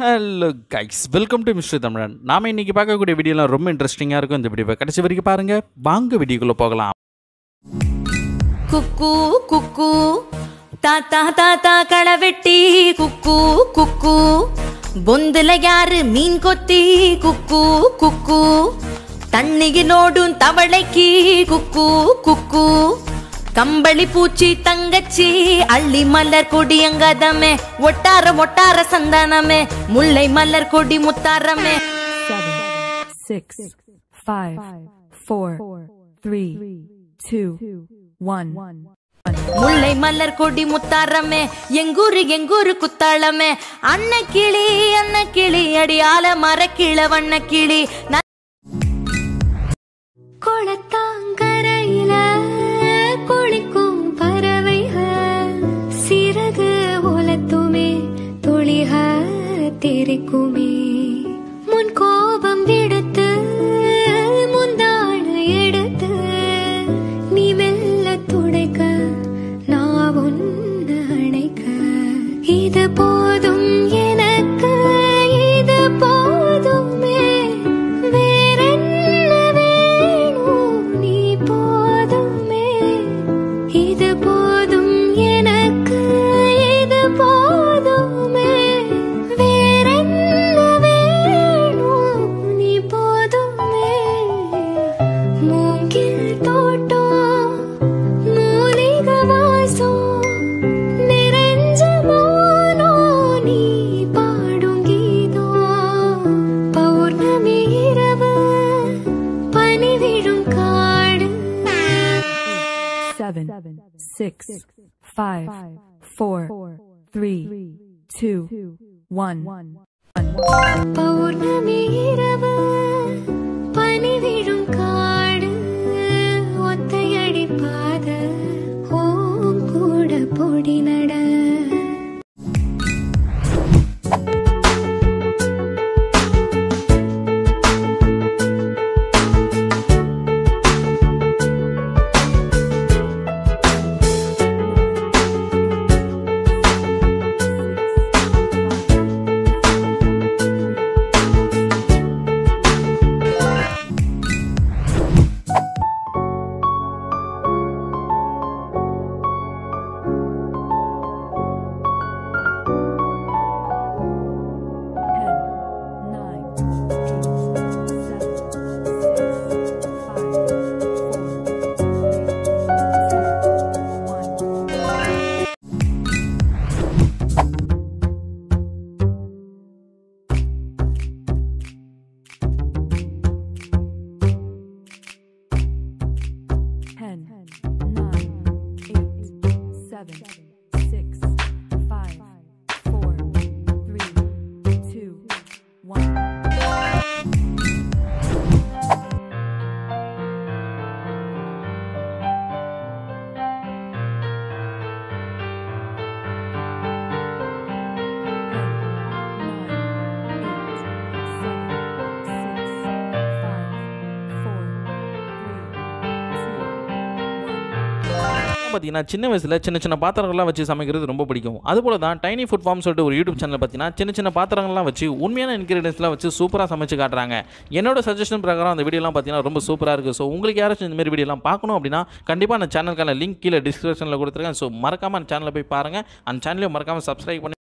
Hello guys welcome to mister Tamilan நாம இன்றைக்கி பார்க்கக்கூடிய வீடியோலாம் ரொம்ப இன்ட்ரெஸ்டிங்காக இருக்கும். இந்த வீடியோ கடைசி வரைக்கும் பாருங்கள் வாங்க வீடியோக்குள்ளே போகலாம். குக்கு குக்கு. தாத்தா தாத்தா களவெட்டி. குக்கு குக்கு. பொந்துல யாரு மீன் கொத்தி? குக்கு குக்கு. தண்ணியிலோடும் தவளைக்கு. குக்கு குக்கு. கம்பளி பூச்சி தங்கச்சி அள்ளி மலர் கொடி அங்கதமே. ஒட்டார ஒட்டார சந்தானமே. முல்லை மலர் கொடி முத்தாரமே. Seven, six, five, four, three, two, one. முல்லை மலர் கொடி முத்தாரமே. எங்கூரு எங்கூரு குத்தாளமே. அன்ன கிளி அன்ன கிளி அடியால மரக்கிள வண்ண கிளி குளத்தாங்கரையில 你哭。seven, six, five, four, three, two, one. Paurnami irava, pani vidum Ten, nine, eight, seven, பார்த்தீங்கன்னா சின்ன வயசில் சின்ன சின்ன பாத்திரங்கள்லாம் வச்சு சமைக்கிறது ரொம்ப பிடிக்கும். அதுபோல தான் டைனி ஃபுட் ஃபார்ம் சொல்லிட்டு ஒரு யூடியூப் சேனல் பார்த்தீங்கன்னா சின்ன சின்ன பாத்திரங்கள்லாம் வச்சு உண்மையான இன்கிரீடியன்ஸ்லாம் வச்சு சூப்பராக சமைச்சு காட்டுறாங்க. என்னோட சஜஷன் பிரகாரம் அந்த வீடியோலாம் பார்த்தீங்கன்னா ரொம்ப சூப்பராக இருக்குது ஸோ உங்களுக்கு யாராச்சும் இந்த மாதிரி வீடியோலாம் பார்க்கணும் அப்படின்னா கண்டிப்பாக அந்த சேனலுக்கான லிங்க் கீழே டிஸ்கிரிப்ஷனில் கொடுத்துருக்கேன். ஸோ மறக்காமல் அந்த சேனலில் போய் பாருங்கள் அந்த சேனலையும் மறக்காமல் சப்ஸ்கிரைப் பண்ணி